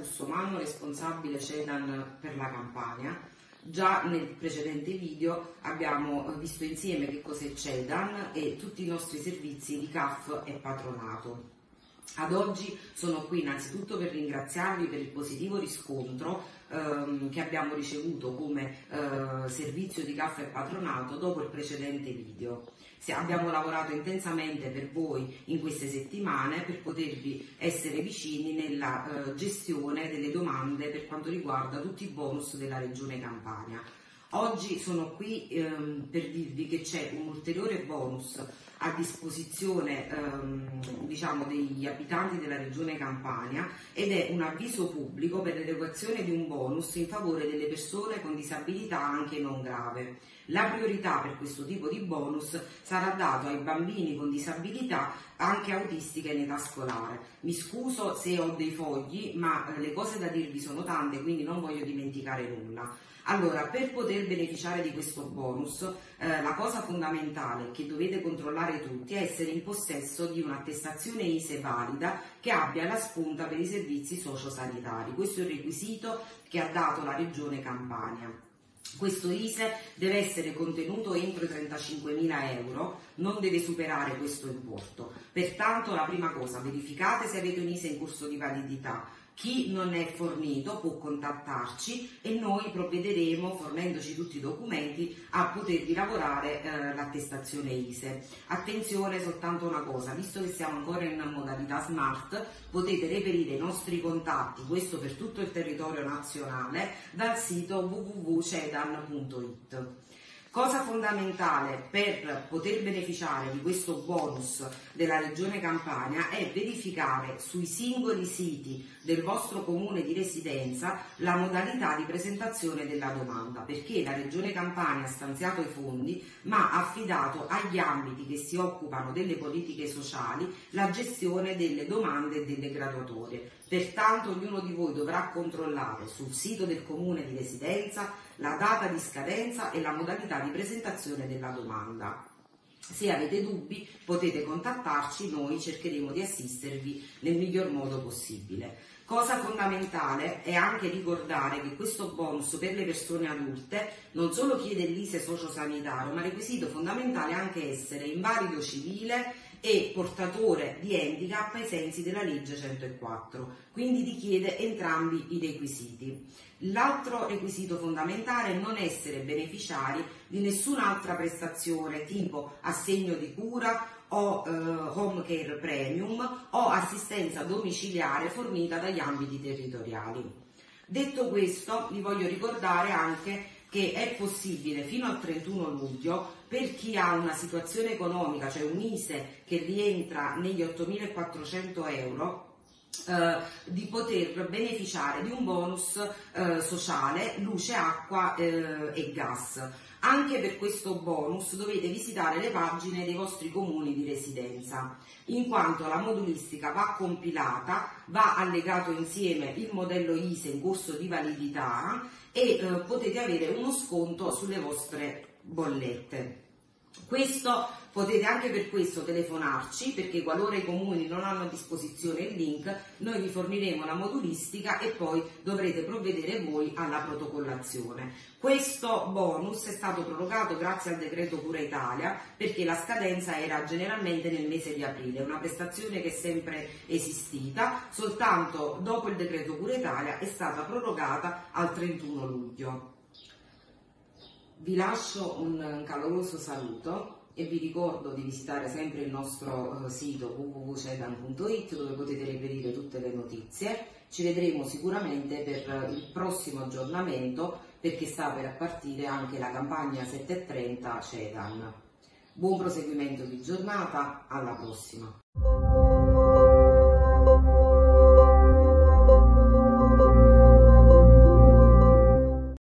Russomano, responsabile CEDAN per la Campania. Già nel precedente video abbiamo visto insieme che cos'è CEDAN e tutti i nostri servizi di CAF e patronato. Ad oggi sono qui innanzitutto per ringraziarvi per il positivo riscontro ehm, che abbiamo ricevuto come eh, servizio di caffè e patronato dopo il precedente video. Se abbiamo lavorato intensamente per voi in queste settimane per potervi essere vicini nella eh, gestione delle domande per quanto riguarda tutti i bonus della Regione Campania. Oggi sono qui ehm, per dirvi che c'è un ulteriore bonus a disposizione ehm, diciamo, degli abitanti della regione Campania ed è un avviso pubblico per l'erogazione di un bonus in favore delle persone con disabilità anche non grave. La priorità per questo tipo di bonus sarà dato ai bambini con disabilità anche autistiche in età scolare. Mi scuso se ho dei fogli, ma eh, le cose da dirvi sono tante, quindi non voglio dimenticare nulla. Allora, per poter beneficiare di questo bonus, eh, la cosa fondamentale che dovete controllare tutti è essere in possesso di un'attestazione ISE valida che abbia la spunta per i servizi sociosanitari. Questo è il requisito che ha dato la Regione Campania. Questo ISE deve essere contenuto entro i 35.000 euro, non deve superare questo importo. Pertanto la prima cosa, verificate se avete un ISE in corso di validità, chi non è fornito può contattarci e noi provvederemo, fornendoci tutti i documenti, a potervi lavorare eh, l'attestazione ISE. Attenzione soltanto una cosa, visto che siamo ancora in modalità smart, potete reperire i nostri contatti, questo per tutto il territorio nazionale, dal sito www.cedan.it. Cosa fondamentale per poter beneficiare di questo bonus della Regione Campania è verificare sui singoli siti del vostro comune di residenza la modalità di presentazione della domanda, perché la Regione Campania ha stanziato i fondi ma ha affidato agli ambiti che si occupano delle politiche sociali la gestione delle domande e delle graduatorie. Pertanto ognuno di voi dovrà controllare sul sito del comune di residenza la data di scadenza e la modalità di presentazione della domanda. Se avete dubbi potete contattarci, noi cercheremo di assistervi nel miglior modo possibile. Cosa fondamentale è anche ricordare che questo bonus per le persone adulte non solo chiede l'ISE sociosanitario, ma requisito fondamentale è anche essere invalido civile e portatore di handicap ai sensi della legge 104, quindi richiede entrambi i requisiti. L'altro requisito fondamentale è non essere beneficiari di nessun'altra prestazione tipo assegno di cura o eh, home care premium o assistenza domiciliare fornita dagli ambiti territoriali. Detto questo, vi voglio ricordare anche che è possibile fino al 31 luglio per chi ha una situazione economica, cioè un ISE che rientra negli 8.400 euro, di poter beneficiare di un bonus eh, sociale luce, acqua eh, e gas. Anche per questo bonus dovete visitare le pagine dei vostri comuni di residenza, in quanto la modulistica va compilata, va allegato insieme il modello ISE in corso di validità e eh, potete avere uno sconto sulle vostre bollette. Questo potete anche per questo telefonarci perché qualora i comuni non hanno a disposizione il link noi vi forniremo la modulistica e poi dovrete provvedere voi alla protocollazione. Questo bonus è stato prorogato grazie al decreto Cura Italia perché la scadenza era generalmente nel mese di aprile, una prestazione che è sempre esistita, soltanto dopo il decreto Cura Italia è stata prorogata al 31 luglio. Vi lascio un caloroso saluto e vi ricordo di visitare sempre il nostro eh, sito www.cedan.it dove potete reperire tutte le notizie. Ci vedremo sicuramente per il prossimo aggiornamento perché sta per partire anche la campagna 730 CEDAN. Buon proseguimento di giornata, alla prossima!